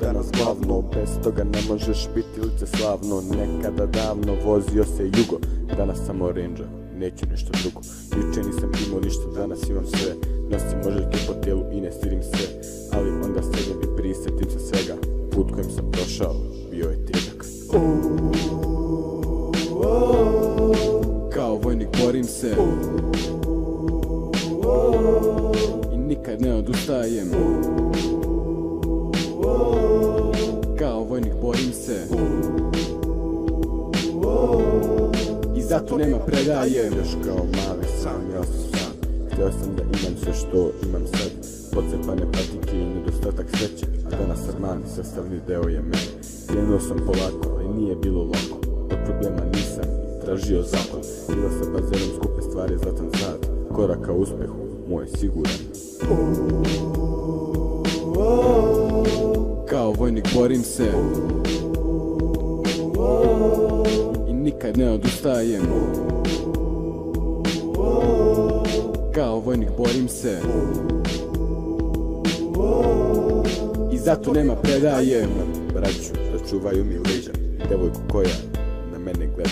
danas glavno Bez toga ne možeš biti lice slavno Nekada davno vozio se jugo Danas samo Ranger, neću nešto drugo. Juče nisam imao ništa, danas imam sve. Nosim moželjke po tijelu i ne stirim sve Ali onda sedem i prisetim se svega. Put kojim sam prošao, bio je težak. Kao vojnik borim se. I nikad ne odustajem borim se. I zato nema predaje. Još kao mali sam, ja sam sam. Htio sam da imam sve što imam sad. Podcepane patike i nedostatak sreće A danas Armani sastavni deo je mene Krenuo sam polako, ali nije bilo lako. Od problema nisam tražio zapad Bila sa bazerom skupe stvari, zlatan zad. Korak ka uspjehu, moj siguran. Kao vojnik borim se nikad ne odustajem. Kao vojnik borim se. I zato nema predaje. Braću, da čuvaju mi leđa. Devojku koja na mene gleda.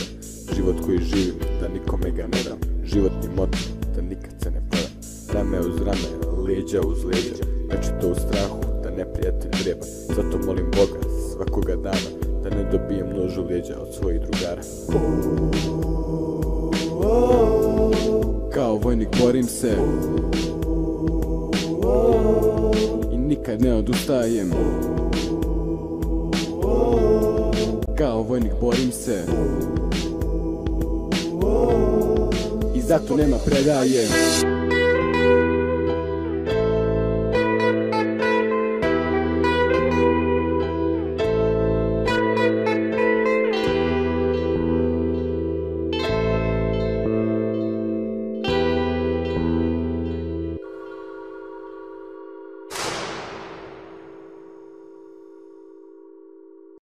Život koji živim, da nikome ga ne dam. Životni moto, da nikad se ne pada Rame uz rame, leđa uz leđa. To u strahu, da neprijatelj vreba. Zato molim Boga svakoga dana Da ne dobijem nožu leđa od svojih drugara. Kao vojnik borim se I nikad ne odustajem. Kao vojnik borim se I zato nema predaje